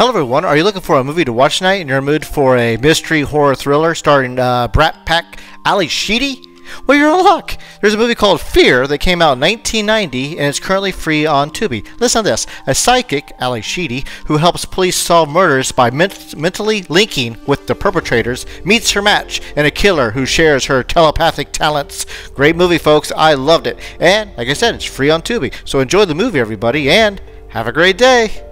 Hello everyone, are you looking for a movie to watch tonight and you're in the mood for a mystery horror thriller starring uh, Brat Pack Ally Sheedy? Well, you're in luck. There's a movie called Fear that came out in 1990 and it's currently free on Tubi. Listen to this. A psychic, Ally Sheedy, who helps police solve murders by ment- mentally linking with the perpetrators, meets her match in a killer who shares her telepathic talents. Great movie, folks. I loved it. And, like I said, it's free on Tubi. So enjoy the movie, everybody, and have a great day.